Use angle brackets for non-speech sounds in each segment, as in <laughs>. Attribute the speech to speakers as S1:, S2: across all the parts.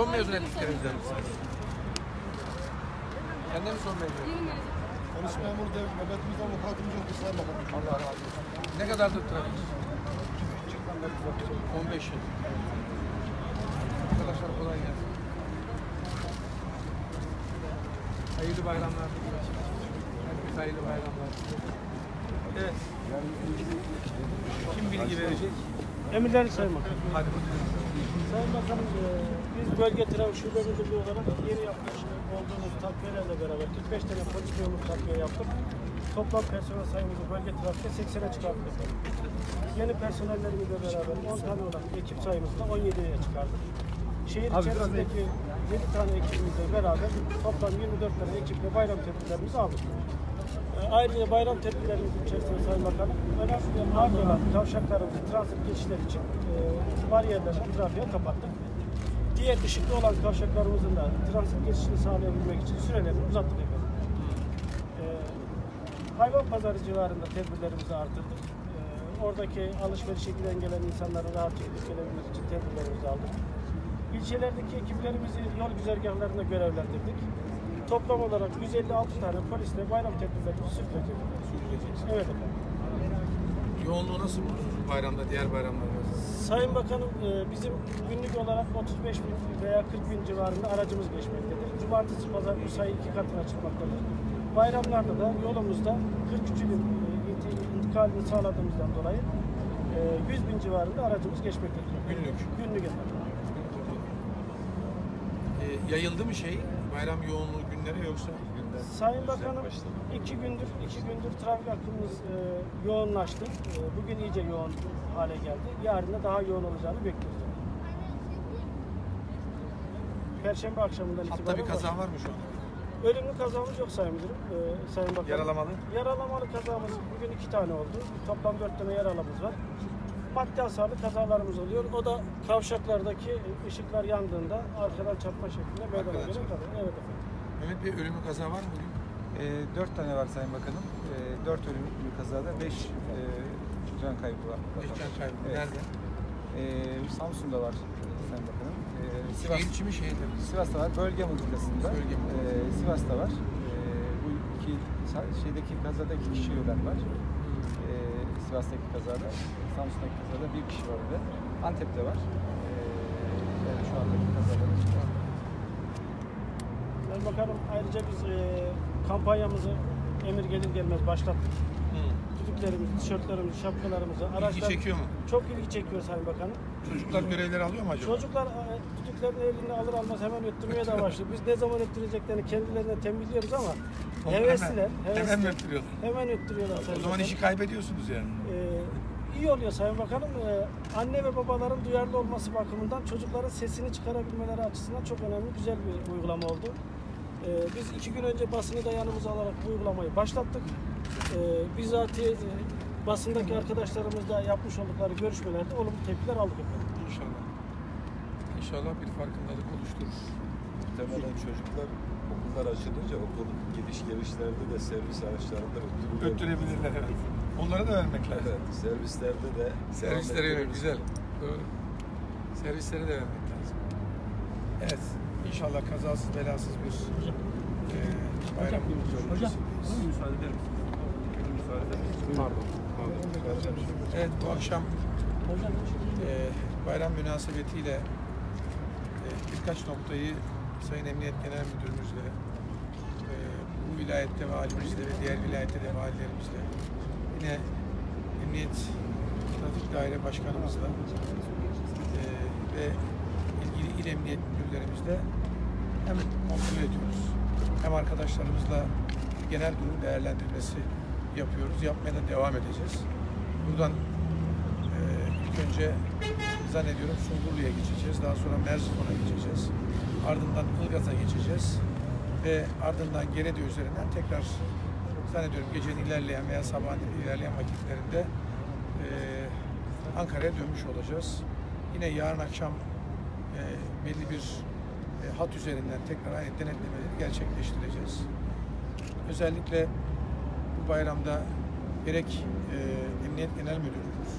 S1: Son mezun ettiklerimizden misiniz? Sen de mi son mezun?
S2: Polis memuru da nöbetimiz avukatımız yok. Sayın Bakanım.
S1: Allah razı olsun. Ne kadardır trafik? 15 yıl. Arkadaşlar kolay gelsin. Hayırlı bayramlar. Herkese hayırlı bayramlar. Evet. Kim bilgi verecek?
S3: Emirleri Bakanım.
S1: Hadi bakalım.
S3: Sayın Bakanım, biz bölge trafik şube müdürlüğü olarak yeni yapmış olduğumuz takviyelerle beraber 45 tane polis memuru takviye yaptık. Toplam personel sayımızı bölge trafikte 80'e çıkarttık. Yeni personellerimizle beraber 10 tane olan ekip sayımızı da 17'ye çıkardık. Şehir içerisindeki 7 tane ekibimizle beraber toplam 24 tane ekiple bayram tedbirlerimizi aldık. E, Ayrıca bayram tedbirlerimizin içerisinde Sayın Bakanım, önemli ağır olan kavşaklarımızı transit geçişler için e, bariyerlerle trafiğe kapattık. Diğer ışıklı olan kavşaklarımızın da transit geçişini sağlayabilmek için sürelerini uzattık efendim. E, hayvan pazarı civarında tedbirlerimizi artırdık. E, oradaki alışverişe giden gelen insanların rahatça gelebilmek için tedbirlerimizi aldık. İlçelerdeki ekiplerimizi yol güzergahlarında görevlendirdik. Toplam olarak 156 tane polisle bayram tedbirlerimizi sürdüreceğiz. Evet efendim.
S1: Yoğunluğu nasıl buldunuz bayramda, diğer bayramlarda?
S3: Sayın Bakanım e, bizim günlük olarak 35 bin veya 40 bin civarında aracımız geçmektedir. Cumartesi, pazar bu sayı iki katına çıkmaktadır. Bayramlarda da yolumuzda 43 ilin e, inti- intikalini sağladığımızdan dolayı e, 100 bin civarında aracımız geçmektedir.
S1: Günlük.
S3: Günlük efendim.
S1: Yayıldı mı şey, bayram yoğunluğu günleri yoksa?
S3: Sayın Bakanım iki gündür iki gündür trafik akımımız e, yoğunlaştı. E, bugün iyice yoğun hale geldi. Yarın da daha yoğun olacağını bekliyoruz. Perşembe akşamından itibaren
S1: Hatta bir kaza var mı şu an?
S3: Ölümlü kazamız yok Sayın Müdürüm. E, Sayın Bakanım.
S1: Yaralamalı?
S3: Yaralamalı kazamız bugün iki tane oldu. Toplam dört tane yaralımız var. Maddi hasarlı kazalarımız oluyor. O da kavşaklardaki ışıklar yandığında arkadan çarpma şeklinde meydana kaza. Evet efendim.
S1: Mehmet Bey ölümlü kaza var mı bugün?
S4: E, dört tane var Sayın Bakanım. E, dört ölümlü kazada beş e, can kaybı var.
S1: Beş can kaybı.
S4: Evet.
S1: Nerede?
S4: E, Samsun'da var Sayın Bakanım. E, Sivas,
S1: Şehir içi mi şehirde mi?
S4: Sivas'ta var. Bölge mıntıkasında.
S1: Bölge
S4: E, Sivas'ta var. E, bu iki şeydeki kazada iki kişi ölen var. E, Sivas'taki kazada. Samsun'daki kazada bir kişi var öyle. Antep'te var. E, yani şu andaki kazaların
S3: Bakanım ayrıca biz e, kampanyamızı emir gelir gelmez başlattık. Düdüklerimizi, tişörtlerimizi, şapkalarımızı,
S1: İlgi
S3: araçlar
S1: çekiyor mu?
S3: çok ilgi çekiyor Sayın Bakanım.
S1: Çocuklar görevleri alıyor mu acaba?
S3: Çocuklar e, düdüklerini elinde alır almaz hemen öttürmeye de başlıyor. Biz ne zaman öttüreceklerini kendilerine tembihliyoruz ama
S1: Onlar
S3: hevesliler.
S1: Hemen,
S3: hevesliler.
S1: hemen öttürüyorlar?
S3: Hemen öttürüyorlar Sayın
S1: O zaman
S3: Bakanım.
S1: işi kaybediyorsunuz yani.
S3: Ee, iyi oluyor Sayın Bakanım. Ee, anne ve babaların duyarlı olması bakımından çocukların sesini çıkarabilmeleri açısından çok önemli, güzel bir uygulama oldu. Ee, biz iki gün önce basını da yanımıza alarak bu uygulamayı başlattık. Ee, bizzati e, basındaki arkadaşlarımızla yapmış oldukları görüşmelerde olumlu tepkiler aldık efendim.
S1: İnşallah. İnşallah bir farkındalık oluşturur.
S5: Muhtemelen çocuklar okullar açılınca okul gidiş gelişlerde de servis araçlarında öttürülür.
S1: Öttürebilirler evet. Onlara da vermek lazım.
S5: Evet, servislerde de
S1: Servislere yönelik güzel. Doğru. Servislere de vermek lazım. Evet. İnşallah kazasız belasız bir e, bayram
S6: Hocam, müsaade eder misiniz? Müsaade eder misiniz?
S1: Pardon. Evet bu akşam e, bayram münasebetiyle e, birkaç noktayı Sayın Emniyet Genel Müdürümüzle e, bu vilayette valimizle ve diğer vilayette de valilerimizle yine Emniyet Trafik Daire Başkanımızla e, ve il emniyet müdürlerimizle hem kontrol ediyoruz hem arkadaşlarımızla genel durum değerlendirmesi yapıyoruz. Yapmaya da devam edeceğiz. Buradan e, ilk önce zannediyorum Sungurlu'ya geçeceğiz. Daha sonra Merzifon'a geçeceğiz. Ardından Ilgaz'a geçeceğiz. Ve ardından Gerede üzerinden tekrar zannediyorum gecenin ilerleyen veya sabahın ilerleyen vakitlerinde e, Ankara'ya dönmüş olacağız. Yine yarın akşam e, belli bir e, hat üzerinden tekrar aynı denetlemeleri gerçekleştireceğiz. Özellikle bu bayramda gerek e, Emniyet Genel Müdürlüğümüz,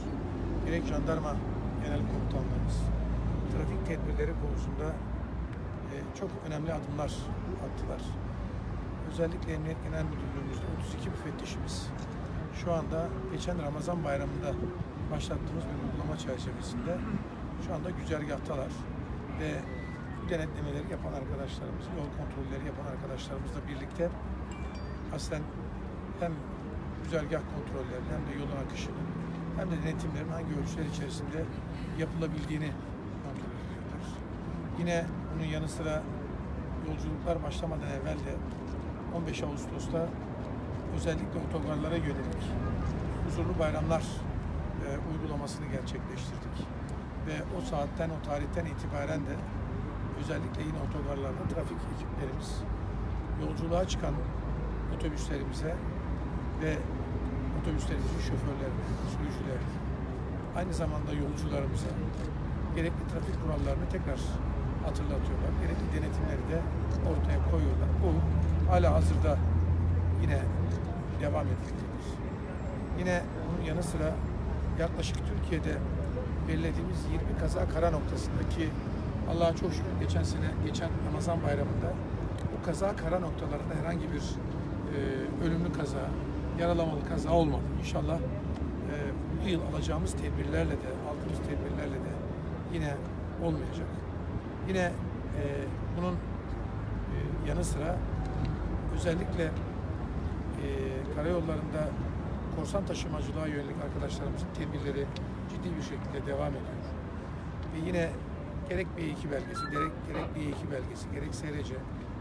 S1: gerek Jandarma Genel Komutanlığımız trafik tedbirleri konusunda e, çok önemli adımlar attılar. Özellikle Emniyet Genel Müdürlüğümüzde 32 müfettişimiz şu anda geçen Ramazan bayramında başlattığımız bir uygulama çerçevesinde şu anda güzergahtalar ve denetlemeleri yapan arkadaşlarımız, yol kontrolleri yapan arkadaşlarımızla birlikte aslen hem güzergah kontrollerini hem de yolun akışını hem de denetimlerin hangi ölçüler içerisinde yapılabildiğini kontrol ediyorlar. Yine bunun yanı sıra yolculuklar başlamadan evvel de 15 Ağustos'ta özellikle otogarlara yönelik huzurlu bayramlar e, uygulamasını gerçekleştirdik. Ve o saatten, o tarihten itibaren de özellikle yine otogarlarda trafik ekiplerimiz yolculuğa çıkan otobüslerimize ve otobüslerimizin şoförlerine, sürücülerine, aynı zamanda yolcularımıza gerekli trafik kurallarını tekrar hatırlatıyorlar. Gerekli denetimleri de ortaya koyuyorlar. Bu hala hazırda yine devam etmektedir. Yine bunun yanı sıra yaklaşık Türkiye'de belirlediğimiz 20 kaza kara noktasındaki Allah'a çok şükür geçen sene, geçen Ramazan bayramında bu kaza kara noktalarında herhangi bir e, ölümlü kaza, yaralamalı kaza olmadı. İnşallah e, bu yıl alacağımız tedbirlerle de, aldığımız tedbirlerle de yine olmayacak. Yine e, bunun e, yanı sıra özellikle e, karayollarında korsan taşımacılığa yönelik arkadaşlarımızın tedbirleri ciddi bir şekilde devam ediyor. Ve yine gerek B2 belgesi, gerek, gerek B2 belgesi, gerek SRC,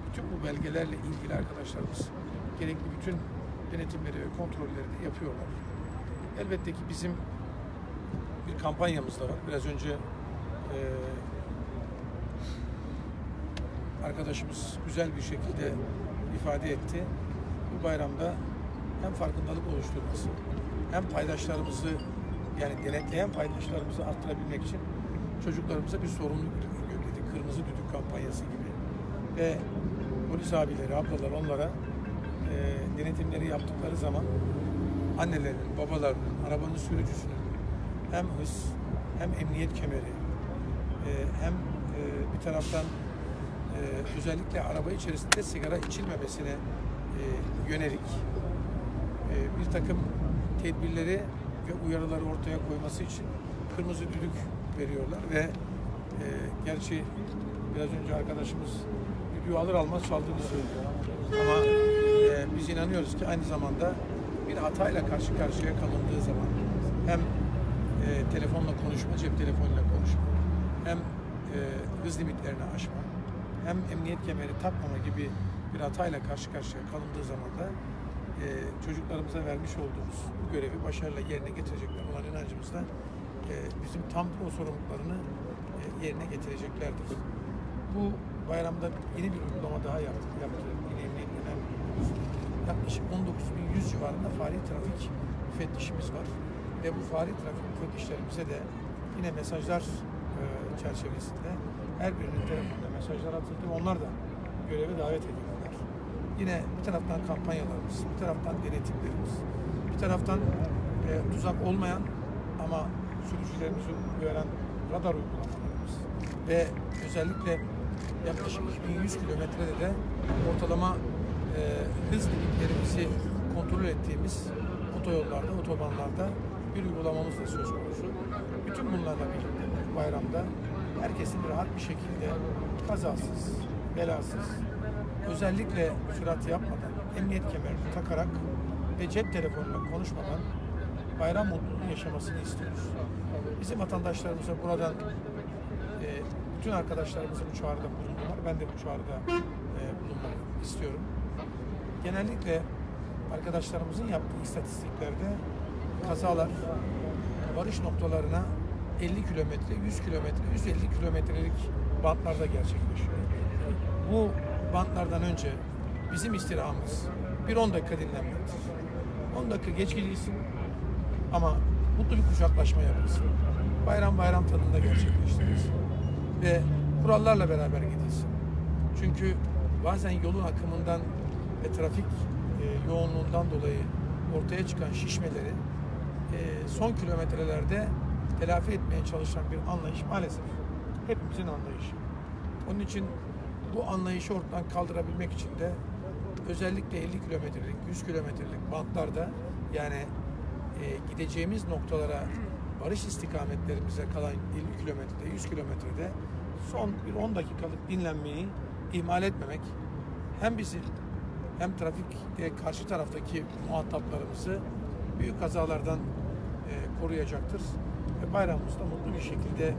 S1: bütün bu belgelerle ilgili arkadaşlarımız gerekli bütün denetimleri ve kontrolleri de yapıyorlar. Elbette ki bizim bir kampanyamız da var. Biraz önce e, arkadaşımız güzel bir şekilde ifade etti. Bu bayramda hem farkındalık oluşturması hem paydaşlarımızı yani denetleyen paydaşlarımızı arttırabilmek için çocuklarımıza bir sorumluluk yükledik. Kırmızı düdük kampanyası gibi. Ve polis abileri, ablalar onlara e, denetimleri yaptıkları zaman annelerin, babalarının, arabanın sürücüsünün hem hız hem emniyet kemeri e, hem e, bir taraftan e, özellikle araba içerisinde sigara içilmemesine e, yönelik e, bir takım tedbirleri uyarıları ortaya koyması için kırmızı düdük veriyorlar ve e, gerçi biraz önce arkadaşımız düdüğü alır almaz çaldığını söylüyor. Ama e, biz inanıyoruz ki aynı zamanda bir hatayla karşı karşıya kalındığı zaman hem e, telefonla konuşma, cep telefonuyla konuşma hem e, hız limitlerini aşma hem emniyet kemeri takmama gibi bir hatayla karşı karşıya kalındığı zaman da e, çocuklarımıza vermiş olduğumuz bu görevi başarıyla yerine getirecekler olan inancımızda e, bizim tam o sorumluluklarını e, yerine getireceklerdir. Bu bayramda yeni bir uygulama daha yaptık. yaptık. Yine Emniyet Müdürlüğümüz. Yaklaşık 19.100 civarında fari trafik müfettişimiz var. Ve bu fari trafik müfettişlerimize de yine mesajlar e, çerçevesinde her birinin telefonuna mesajlar atıldı. Onlar da göreve davet edildiler. Yine bir taraftan kampanyalarımız, bir taraftan denetimlerimiz, bir taraftan e, tuzak olmayan ama sürücülerimizi uyaran radar uygulamalarımız ve özellikle yaklaşık 2100 kilometrede de ortalama e, hız limitlerimizi kontrol ettiğimiz otoyollarda, otobanlarda bir uygulamamız da söz konusu. Bütün bunlarla birlikte bayramda herkesin rahat bir şekilde kazasız, belasız, özellikle sürat yapmadan, emniyet kemerini takarak ve cep telefonuyla konuşmadan bayram mutluluğunu yaşamasını istiyoruz. Bizim vatandaşlarımıza buradan e, bütün arkadaşlarımızın bu çağrıda bulundular. Ben de bu çağrıda e, bulunmak istiyorum. Genellikle arkadaşlarımızın yaptığı istatistiklerde kazalar varış noktalarına 50 kilometre, 100 kilometre, 150 kilometrelik bantlarda gerçekleşiyor. Bu bantlardan önce bizim istirhamımız bir 10 dakika dinlenmektir. 10 dakika geç gidilsin ama mutlu bir kucaklaşma yapılsın. Bayram bayram tadında gerçekleştirilsin. Ve kurallarla beraber gidilsin. Çünkü bazen yolun akımından ve trafik e, yoğunluğundan dolayı ortaya çıkan şişmeleri e, son kilometrelerde telafi etmeye çalışan bir anlayış maalesef hepimizin anlayışı. Onun için bu anlayışı ortadan kaldırabilmek için de özellikle 50 kilometrelik, 100 kilometrelik bantlarda yani e, gideceğimiz noktalara varış istikametlerimize kalan 50 kilometrede, 100 kilometrede son bir 10 dakikalık dinlenmeyi ihmal etmemek hem bizi hem trafikte karşı taraftaki muhataplarımızı büyük kazalardan e, koruyacaktır. Ve bayramımızı da mutlu bir şekilde e,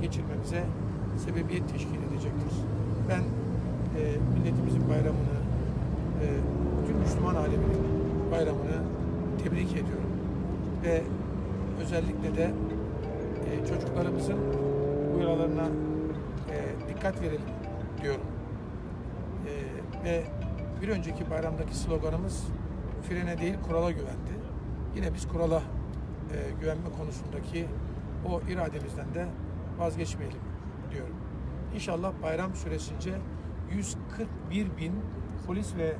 S1: geçirmemize sebebiyet teşkil edecektir. Ben e, milletimizin bayramını, e, bütün Müslüman aleminin bayramını tebrik ediyorum. Ve özellikle de e, çocuklarımızın uyarılarına e, dikkat verelim diyorum. E, ve bir önceki bayramdaki sloganımız frene değil kurala güvendi. Yine biz kurala e, güvenme konusundaki o irademizden de vazgeçmeyelim diyorum. İnşallah bayram süresince 141 bin polis ve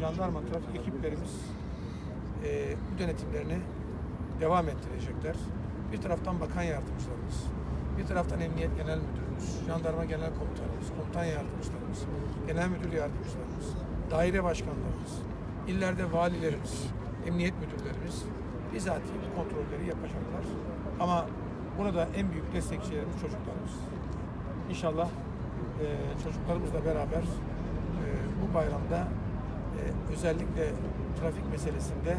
S1: jandarma trafik ekiplerimiz e, bu denetimlerini devam ettirecekler. Bir taraftan bakan yardımcılarımız, bir taraftan Emniyet Genel Müdürümüz, Jandarma Genel Komutanımız, Komutan Yardımcılarımız, Genel Müdür Yardımcılarımız, daire başkanlarımız, illerde valilerimiz, emniyet müdürlerimiz bizatihi bu kontrolleri yapacaklar. Ama burada en büyük destekçilerimiz çocuklarımız. İnşallah e, çocuklarımızla beraber e, bu bayramda e, özellikle trafik meselesinde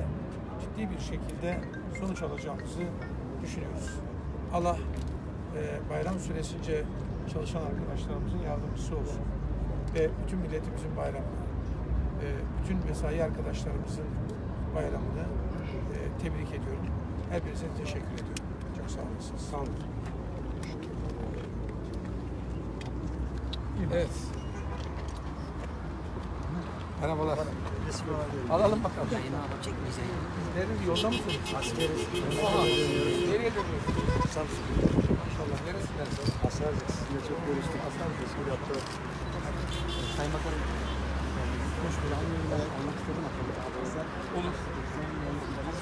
S1: ciddi bir şekilde sonuç alacağımızı düşünüyoruz. Allah e, bayram süresince çalışan arkadaşlarımızın yardımcısı olsun ve bütün milletimizin bayramını, e, bütün mesai arkadaşlarımızın bayramını e, tebrik ediyorum. Hepinize teşekkür ediyorum. Çok sağ olasınız. Sağ olun. Evet. Merhabalar. Alalım bakalım. Nerede yolda mısınız? Askeriz. Nereye dönüyorsunuz? Samsun. Maşallah. Neresinden?
S2: Asarcık sizinle çok görüştük. Asarcık bir yaptı.
S7: Sayın Bakanım, hoş anlamında almak istedim.
S1: Olur.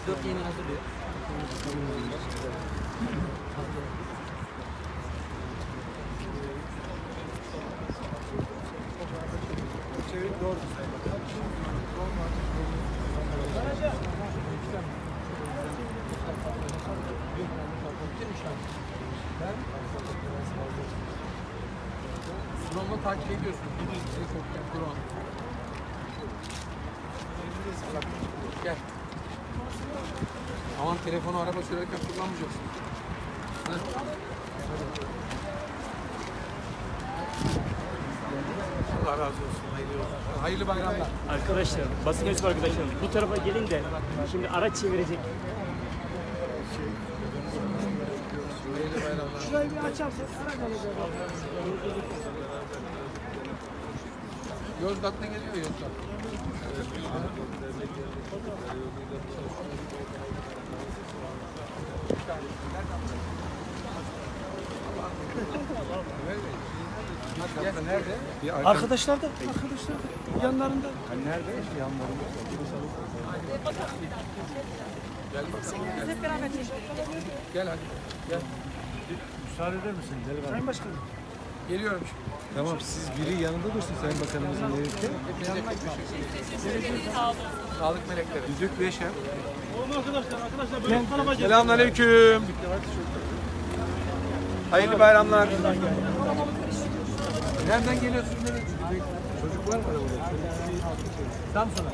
S7: Dört yeni hazırlıyor.
S2: Çevik doğru.
S1: Drone'la takip ediyorsunuz. Helikopter, drone. Gel. Aman telefonu araba sürerken kullanmayacaksın. Heh. Allah razı olsun. Hayırlı, olsun. Hayırlı bayramlar.
S3: Arkadaşlar, basın mensubu arkadaşlar bu tarafa gelin de şimdi araç çevirecek.
S1: Hayırlı bayramlar.
S3: Şurayı bir açarsan araç alacak.
S1: Yozgat'ta geliyor Yozgat. Nerede?
S3: Arkadaşlar da, arkadaşlar da yanlarında.
S4: Nerede? Yanlarında.
S1: Gel bakalım. Gel. Gel hadi. Gel.
S2: Müsaade eder misin? Deli
S3: Sayın Başkanım.
S1: Geliyorum şimdi.
S2: Tamam siz biri yanında dursun Sayın Bakanımızın birlikte.
S1: Sağlık melekleri.
S2: Düdük ve şef.
S3: Oğlum arkadaşlar, arkadaşlar böyle kalabalık.
S1: Selamünaleyküm. Hayırlı bayramlar. Nereden geliyorsunuz? Nereye?
S2: Çocuk var mı arabada?
S1: Samsun'a.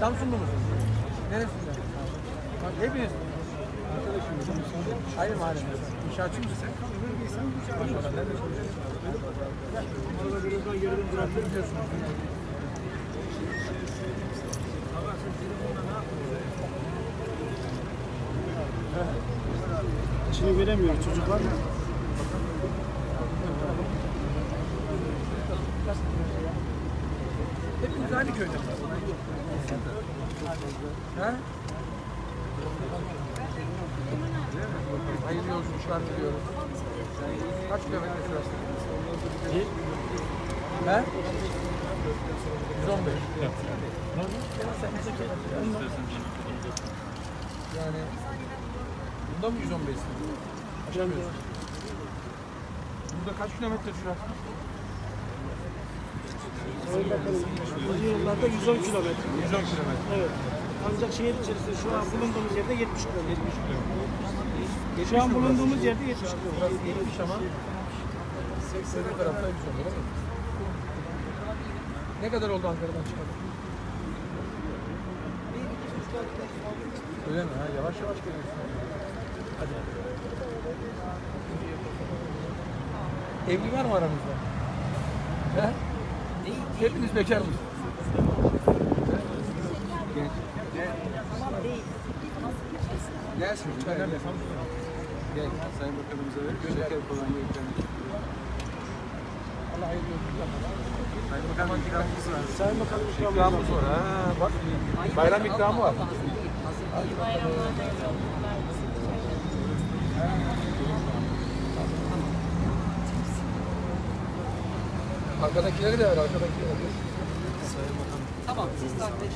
S1: Samsunlu musun? Neresinden? Bak hepiniz. Hayır mahalle. İnşaatçı mısın sen? Çalışıyorsun?
S3: Orada birazdan gerilim bırakır.
S1: Hepimiz aynı köyde. Ha? Hayırlı yolculuklar diliyoruz. Kaç kilometre sürersin? He? 115. Yani bunda mı 115 Açamıyorsun. Burada kaç kilometre sürersin?
S3: Uzun yıllarda 110 kilometre.
S1: 110 kilometre.
S3: Evet. Ancak şehir içerisinde şu an bulunduğumuz yerde 70 kilometre.
S1: 70 kilometre.
S3: Şu an bulunduğumuz yerde 70 kilometre.
S1: Burası 70 ama öbür tarafta 110 değil mi? Ne kadar oldu Ankara'dan çıkalı? Öyle mi? Ha, yavaş yavaş geliyorsun. Hadi. Evli var mı aranızda? He? Hepiniz bekar mısınız? Gelsin. Önemli. Gel.
S4: Sayın Bakanımıza verin. Şeker kolonya eklemek.
S1: Allah hayırlı. Sayın Bakanım ikramımız var.
S3: Sayın Bakanım ikramı
S1: İkramımız var. Ha, bak. Bayram ikramı var. Arkadakileri de ver, arkadakileri de.
S7: Tamam siz takip edin.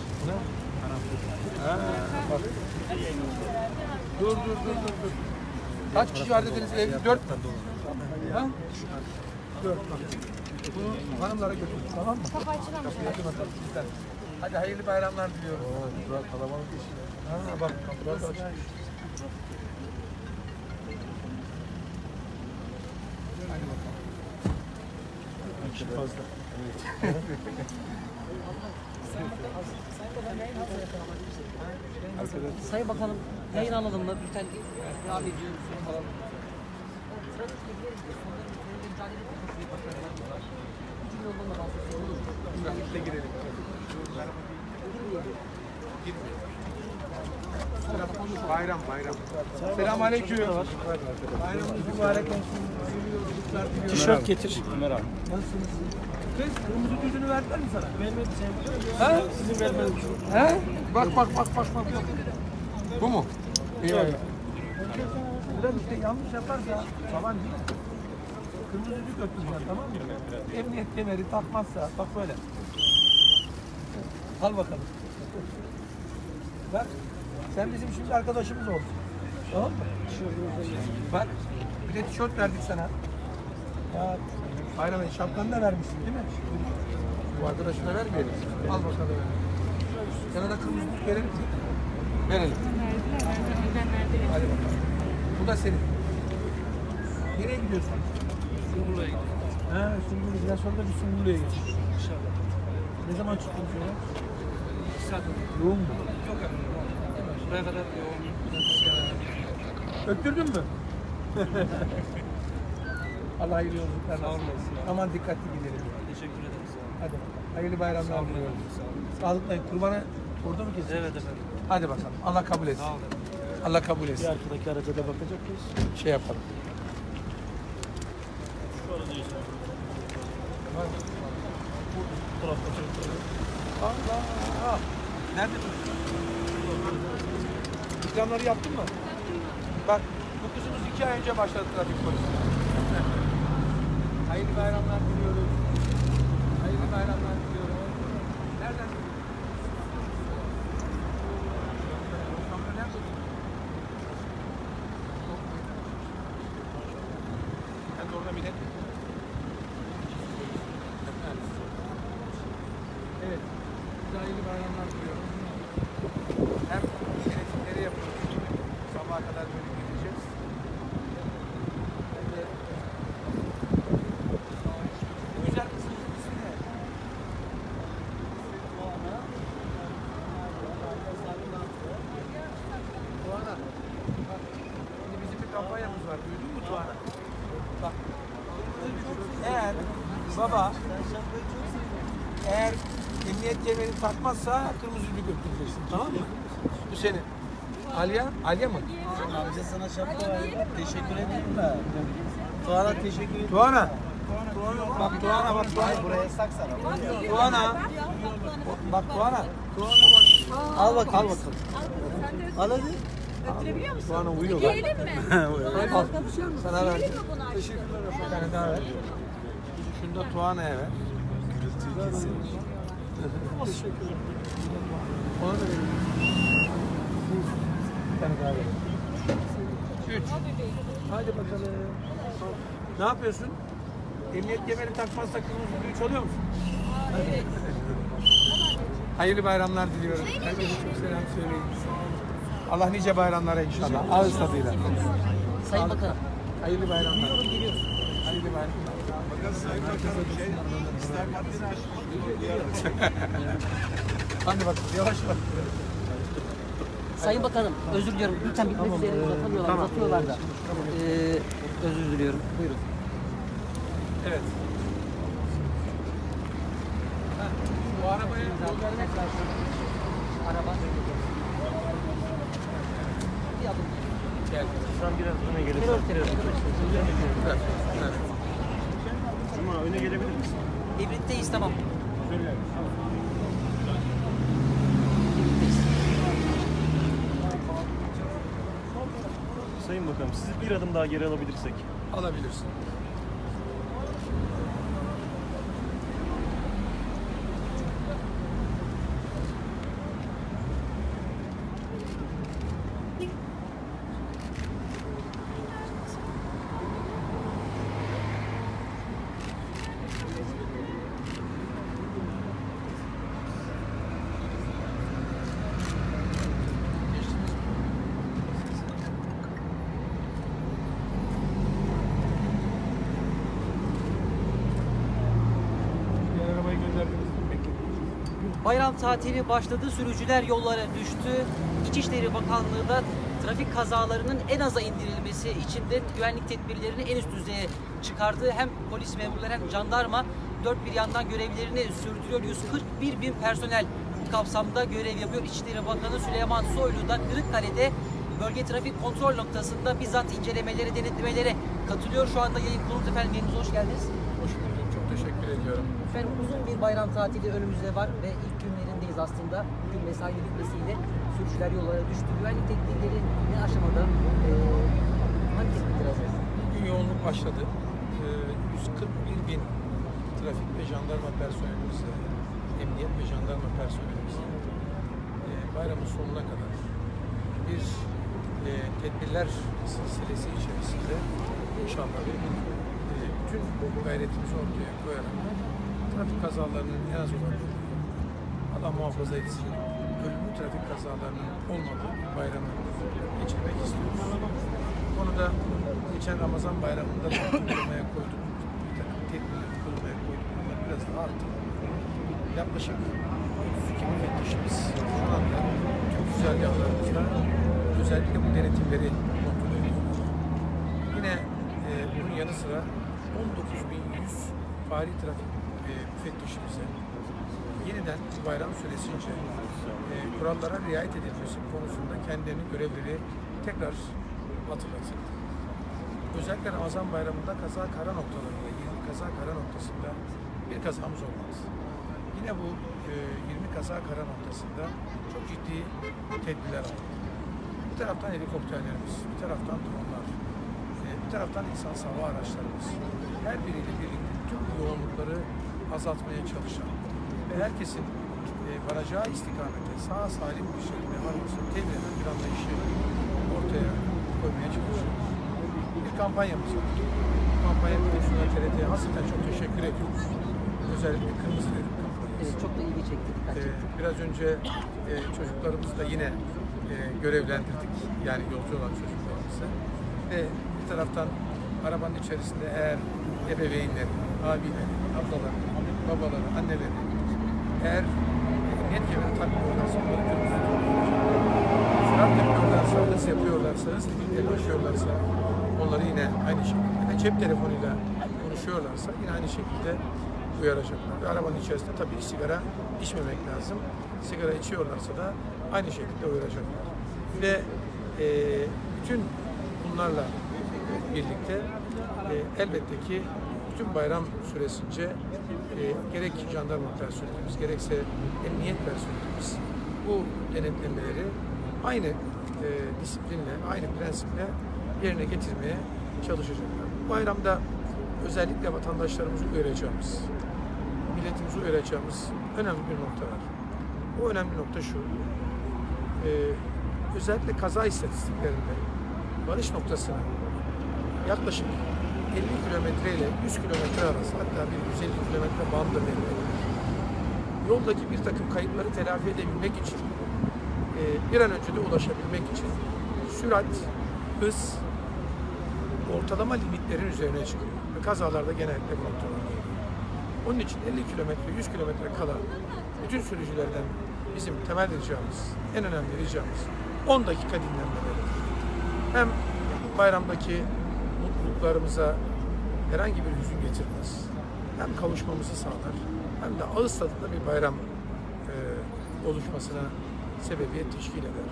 S1: Ha, bak. Dur, dur, dur, dur, dur. Kaç kişi var dediniz? Dört? Ha? Dört. bak. Bunu hanımlara götürün, tamam mı? Hadi bakalım sizden. Hadi hayırlı bayramlar diliyorum. Oo, güzel kalabalık iş. Ha, bak kapılar da açık. Hadi bakalım.
S7: Sayın Bakanım yayın alalım mı? Bülten ediyoruz. Alalım.
S1: Birlikte girelim. Bayram, bayram. Selam aleyküm. Bayramınız mübarek olsun. Hayırlı yolculuklar diliyorum.
S3: Tişört getir.
S1: Kız, kırmızı düzünü verdiler mi sana?
S3: Vermedi Sayın
S1: Ha?
S3: Sizin vermeniz.
S1: He? Bak bak bak bak bak. Bu mu? İyi evet. Biraz işte yanlış yaparsa falan değil? Kırmızı düdük öttüreceksin tamam mı? Emniyet kemeri takmazsa bak böyle. Al bakalım. Bak sen bizim şimdi arkadaşımız oldun. Tamam mı? Bak bir de tişört verdik sana. Ya bayram ayı şapkanı da vermişsin değil mi? Bu arkadaşına vermeyelim. Al bakalım. Sana da kırmızı düdük verelim mi? Verelim. Hadi bakalım. Bu da senin. Nereye gidiyorsun? Sungurlu'ya gidiyorum. Ha, Sungurlu. Biraz sonra da bir Sungurlu'ya gidiyorsun. İnşallah. Ne zaman çıktın sonra? Yoğun mu? Yok abi. Buraya kadar yoğun. Öptürdün mü? <laughs> Allah hayırlı yolculuklar. Sağ olun. Aman dikkatli gidelim.
S6: Teşekkür ederim. Sağ olun.
S1: Hadi bakalım. Hayırlı bayramlar diliyorum. Sağlıkla kurbanı orada mı kesin?
S6: Evet efendim.
S1: Hadi bakalım. Allah kabul etsin.
S6: Sağ olun.
S1: Allah kabul
S3: Bir
S1: etsin.
S3: arkadaki araca da bakacak mıyız?
S1: Şey yapalım. Allah! Nerede İkramları yaptın mı? Bak bu kızımız iki ay önce başladı trafik polisi. Hayırlı bayramlar diliyoruz. Hayırlı bayramlar diliyorum. Nereden? İstanbul'da nerede? Ben de orada millet. Evet. Size hayırlı bayramlar diliyorum. Hem denetimleri yapıyoruz. Sabaha kadar böyle gideceğiz. Hem de Bu güzel kızımızın ismi ne? Tuana. Bak, Şimdi bizim bir kampanyamız var. Duydun mu Tuana? Bak. Eğer baba eğer emniyet kemerini takmazsa kırmızı düdük öptüreceksin. Tamam mı? Bu senin. Aliye, Aliye mi?
S2: Amca sana şapka. Teşekkür ederim de. Tuğan'a teşekkür ederim.
S1: Tuana. Bak Tuana bak Tuana.
S2: Buraya saksana.
S1: Tuana. Bak Tuana.
S2: Al bakayım.
S1: Al bakalım.
S2: Al hadi.
S8: Öttürebiliyor musun?
S1: Tuana uyuyor.
S8: Giyelim mi? <laughs>
S1: Sana ver.
S8: Giyelim mi bunu aşkım? <laughs>
S1: Bir tane daha ver. Şunu da Tuana'ya ver. Ona da verin. Bir tane daha ver. Üç. Hadi bakalım. Ne yapıyorsun? Emniyet kemeri takmazsa kırmızı düdüğü çalıyor musun? Hayırlı bayramlar diliyorum. Herkese çok selam söyleyin. Allah nice bayramlara inşallah. Ağız tadıyla.
S7: Sayın Bakanım.
S1: Hayırlı bayramlar. Hayırlı bayramlar. Hadi bakalım yavaş bak.
S7: Sayın Bakanım özür diliyorum. Lütfen bitmek üzere uzatamıyorlar. Uzatıyorlar da. Ee, özür diliyorum. Buyurun.
S1: Evet. Ha, Bu arabayı
S7: Araba. Bir adım.
S1: gel.
S3: Sen biraz öne gelirsin.
S1: Evet. Evet.
S3: Cuma öne gelebilir misin?
S7: Hibritteyiz tamam. Hibritteyiz.
S3: Sayın Bakanım sizi bir adım daha geri alabilirsek.
S1: Alabilirsin.
S7: Bayram tatili başladı, sürücüler yollara düştü. İçişleri Bakanlığı da trafik kazalarının en aza indirilmesi için de güvenlik tedbirlerini en üst düzeye çıkardı. Hem polis memurları hem jandarma dört bir yandan görevlerini sürdürüyor. 141 bin personel bu kapsamda görev yapıyor. İçişleri Bakanı Süleyman Soylu da Kırıkkale'de bölge trafik kontrol noktasında bizzat incelemelere, denetlemelere katılıyor. Şu anda yayın konumuz efendim yayınımıza hoş geldiniz.
S1: Hoş bulduk. Çok teşekkür ediyorum.
S7: Efendim uzun bir bayram tatili önümüzde var ve ilk günlerindeyiz aslında. Bugün mesai bitmesiyle sürücüler yollara düştü. Güvenlik tedbirleri ne aşamada? Ee, hangi tedbirler?
S1: Bugün yoğunluk başladı. Ee, 141 bin trafik ve jandarma personelimizle, emniyet ve jandarma personelimizle e, bayramın sonuna kadar bir e, tedbirler silsilesi içerisinde inşallah e, bütün gayretimizi ortaya koyarak trafik kazalarının en az olabildiği, Allah muhafaza etsin, ölümlü trafik kazalarının olmadığı bir bayramı geçirmek istiyoruz. Bu konuda geçen Ramazan bayramında da uygulamaya koyduk. Bir takım tedbirler uygulamaya koyduk. Bunlar biraz daha arttı. Yaklaşık 32 müfettişimiz şu anda tüm güzergahlarımızda özellikle bu denetimleri kontrol ediyorlar. Yine e, bunun yanı sıra 19.100 fari trafik e, müfettişimize yeniden bayram süresince e, kurallara riayet edilmesi konusunda kendilerinin görevleri tekrar hatırlatın. Özellikle Ramazan bayramında kaza kara noktalarında, 20 kaza kara noktasında bir kazamız olmaz. Yine bu e, 20 kaza kara noktasında çok ciddi tedbirler aldık. Bir taraftan helikopterlerimiz, bir taraftan dronlar, e, bir taraftan insan hava araçlarımız. Her biriyle birlikte tüm yoğunlukları azaltmaya çalışan ve herkesin e, varacağı istikamete sağ salim bir şekilde varmasını temin eden bir anlayışı ortaya koymaya çalışıyoruz. Bir kampanyamız var. Kampanya konusunda TRT'ye hasreten çok teşekkür ediyoruz. Özellikle Kırmızı Verim kampanyası.
S7: Evet, çok da ilgi çekti,
S1: Ee,
S7: çekti.
S1: biraz önce e, çocuklarımızı da yine e, görevlendirdik. Yani yolcu olan çocuklarımızı. Ve bir taraftan arabanın içerisinde eğer ebeveynleri, abileri, ablaları, babaları, anneleri eğer emniyet kemerini takmıyorlarsa Sürat yapıyorlarsa, hız yapıyorlarsa, hız limitlerini aşıyorlarsa onları yine aynı şekilde cep telefonuyla konuşuyorlarsa yine aynı şekilde uyaracaklar. Ve arabanın içerisinde tabii sigara içmemek lazım. Sigara içiyorlarsa da aynı şekilde uyaracaklar. Ve e, bütün bunlarla birlikte e, elbette ki bütün bayram süresince e, gerek jandarma personelimiz gerekse emniyet personelimiz bu denetlemeleri aynı e, disiplinle, aynı prensiple yerine getirmeye çalışacaklar. Bayramda özellikle vatandaşlarımızı uyaracağımız, milletimizi uyaracağımız önemli bir nokta var. O önemli nokta şu, e, özellikle kaza istatistiklerinde varış noktasına yaklaşık 50 kilometre ile 100 kilometre arası hatta bir 150 kilometre bandı verilir. yoldaki bir takım kayıpları telafi edebilmek için e, bir an önce de ulaşabilmek için sürat, hız, ortalama limitlerin üzerine çıkıyor. Ve kazalarda genellikle kontrol ediliyor. Onun için 50 kilometre, 100 kilometre kala bütün sürücülerden bizim temel ricamız, en önemli ricamız 10 dakika dinlenmeleri. Hem bayramdaki mutluluklarımıza herhangi bir hüzün getirmez. Hem kavuşmamızı sağlar hem de ağız tadında bir bayram e, oluşmasına sebebiyet teşkil eder.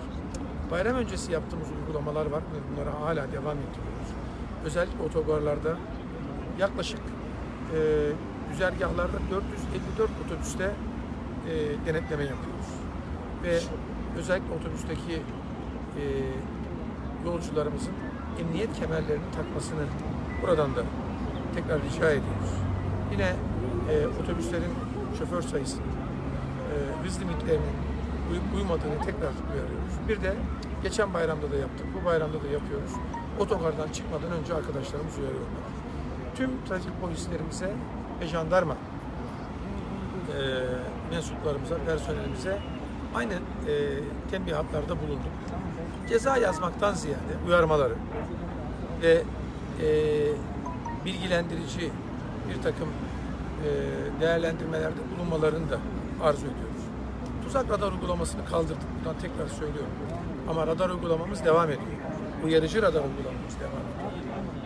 S1: Bayram öncesi yaptığımız uygulamalar var ve bunlara hala devam ettiriyoruz. Özellikle otogarlarda yaklaşık e, güzergahlarda 454 otobüste e, denetleme yapıyoruz. Ve özellikle otobüsteki e, yolcularımızın emniyet kemerlerini takmasını buradan da tekrar rica ediyoruz. Yine e, otobüslerin şoför sayısını, e, hız limitlerinin uymadığını tekrar uyarıyoruz. Bir de geçen bayramda da yaptık, bu bayramda da yapıyoruz. Otogardan çıkmadan önce arkadaşlarımız uyarıyorlar. Tüm trafik polislerimize ve jandarma e, mensuplarımıza, personelimize aynı e, tembihatlarda bulunduk. Ceza yazmaktan ziyade uyarmaları ve e, bilgilendirici bir takım e, değerlendirmelerde bulunmalarını da arzu ediyoruz. Tuzak radar uygulamasını kaldırdık. Buradan tekrar söylüyorum. Ama radar uygulamamız devam ediyor. Uyarıcı radar uygulamamız devam ediyor.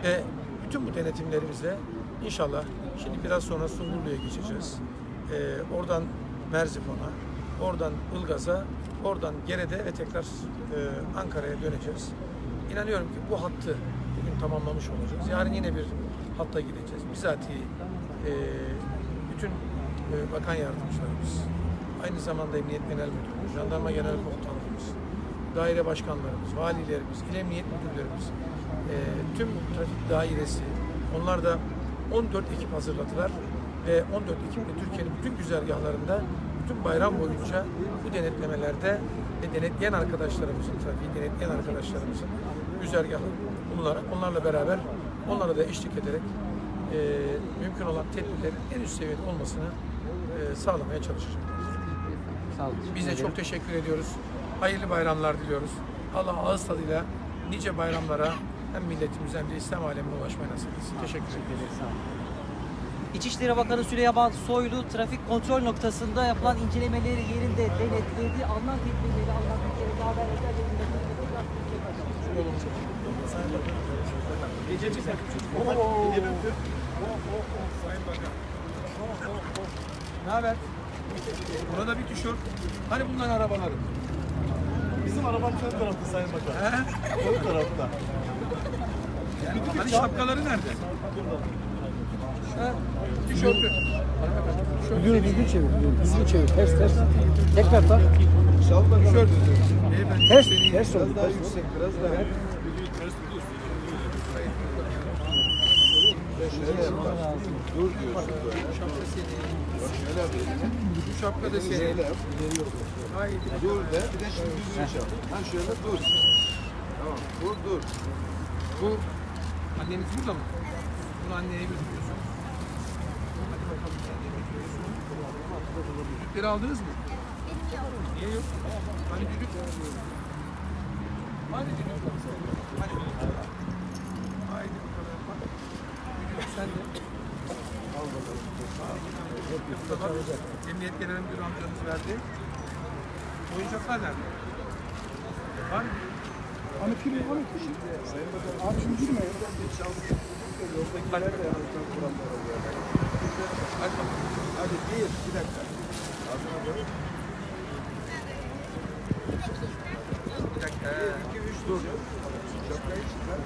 S1: Ve bütün bu denetimlerimizle inşallah şimdi biraz sonra Sungurlu'ya geçeceğiz. Ee, oradan Merzifon'a, oradan Ilgaz'a, oradan Gere'de ve tekrar e, Ankara'ya döneceğiz. İnanıyorum ki bu hattı bugün tamamlamış olacağız. Yarın yine bir hatta gideceğiz. Bizatihi e, bütün e, bakan yardımcılarımız, aynı zamanda Emniyet Genel Müdürlüğü, Jandarma Genel Komutanlığımız, daire başkanlarımız, valilerimiz, il emniyet müdürlerimiz, e, tüm trafik dairesi, onlar da 14 ekip hazırladılar ve 14 ekiple Türkiye'nin bütün güzergahlarında bütün bayram boyunca bu denetlemelerde ve denetleyen arkadaşlarımızın, trafiği denetleyen arkadaşlarımızın güzergahı bulunarak onlarla beraber onlara da eşlik ederek e, mümkün olan tedbirlerin en üst seviyede olmasını e, sağlamaya çalışacağız.
S7: Sağ olun.
S1: Biz de çok teşekkür ediyoruz. Hayırlı bayramlar diliyoruz. Allah ağız tadıyla nice bayramlara hem milletimize hem de İslam alemine ulaşmayı nasip etsin. Teşekkür ederiz.
S7: İçişleri Bakanı Süleyman Soylu trafik kontrol noktasında yapılan incelemeleri yerinde denetledi. Alınan tedbirleri alınan tedbirleri haber eder.
S1: Ne haber? Burada bir tişört. Hani bunların arabaları?
S2: Bizim arabam ön tarafta Sayın Bakan.
S1: He?
S2: Ön tarafta.
S1: Yani hani şapkaları nerede? Tişörtü.
S3: Yürü düzgün çevir. Düzgün çevir. Ters ters. Tekrar tak.
S1: Tişört. Beyefendi,
S3: Ters. Ters oldu.
S5: Daha yüksek biraz daha. Şöyle yap. Dur diyorsun böyle.
S1: Şapka senin.
S5: Bak şöyle yap elini.
S1: Bu şapka da senin.
S5: Şöyle yap.
S1: Haydi.
S5: Dur de. Bir de şimdi düzgün çal. Ha şöyle dur. Tamam. Dur dur.
S1: Bu anneniz burada mı? Bunu anneye götürüyorsun. Düdükleri aldınız mı? Niye yok? Hani düdük? Hani düdük? Hani? Haydi bakalım. Bak. Düdük sende. Al bakalım. Bak, Emniyet Genel Müdürü amcanız verdi. Oyuncaklar nerede? Var mı?
S3: Hani kimi? Hani kimi? Abi şimdi girme.
S5: Yoldakiler de yanımızdan kuranlar oluyor.
S1: Hadi.
S5: Hadi bir, bir dakika. Ağzına doğru.
S1: Bir dakika.
S5: Bir, iki, üç, dur. Şapkayı çıkar.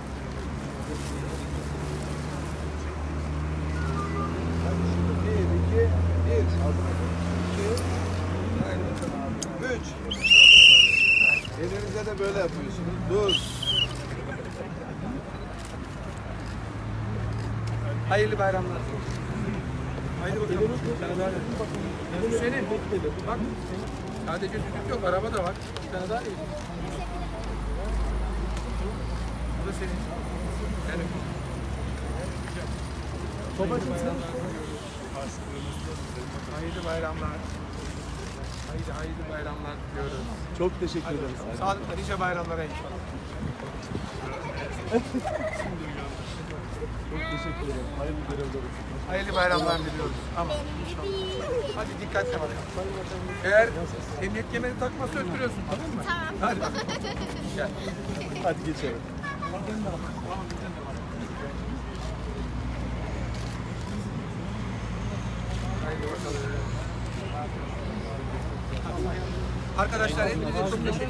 S5: Bir, iki, bir. Ağzına doğru. İki, üç. Elinize de böyle yapıyorsunuz. Dur.
S1: Hayırlı bayramlar. Haydi bakalım. Bu senin. Bak. Sadece düdük yok, araba da var. Bir tane daha değil. Bu da senin. Yani. Hayırlı bayramlar. Hayırlı, hayırlı bayramlar diliyoruz.
S2: Çok teşekkür ederiz.
S1: Sağlıkla nice bayramlara inşallah.
S2: Çok teşekkür ederim. Hayırlı görevler olsun.
S1: Hayırlı bayramlar diliyoruz. Ama inşallah. Hadi dikkatle bakalım. Eğer emniyet kemeri takmazsa öttürüyorsun tamam mı? Tamam. Hadi. <laughs> Gel.
S2: Hadi geçelim.
S1: Arkadaşlar hepinize çok teşekkür